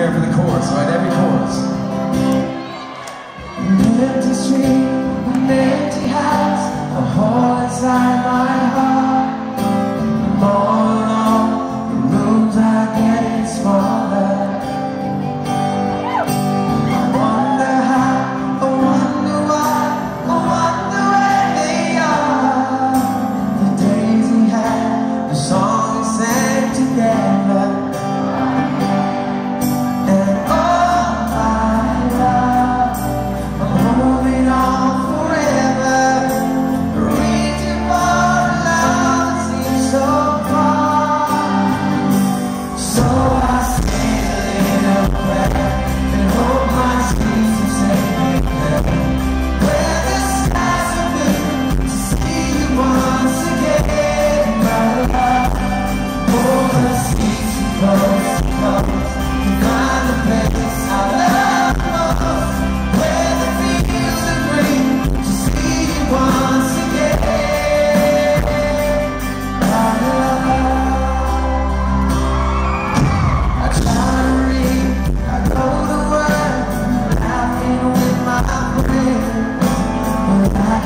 here for the chorus, right? Every chorus. An empty street, an empty house, a hole inside my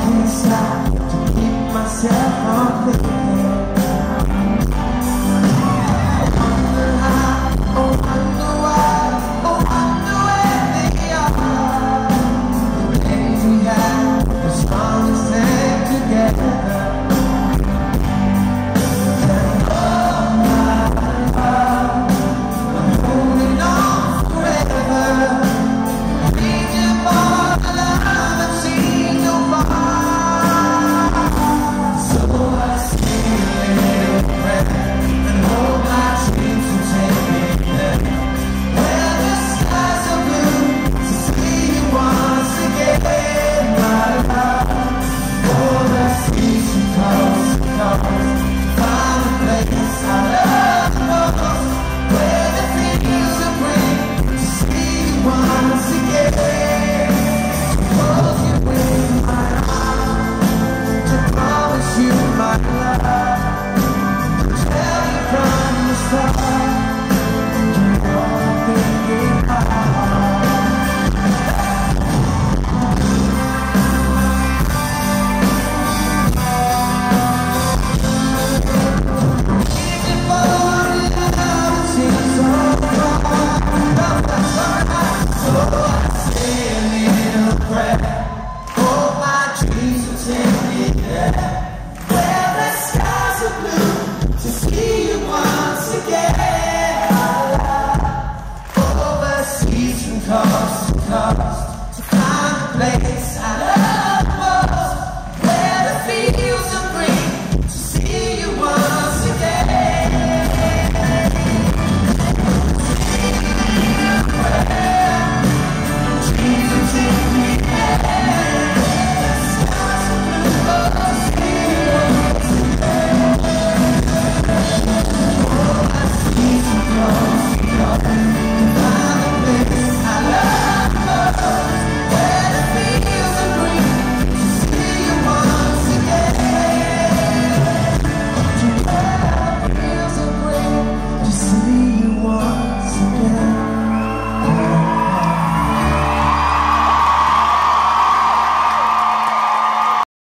can't stop to keep myself on me. lost, lost to find a place.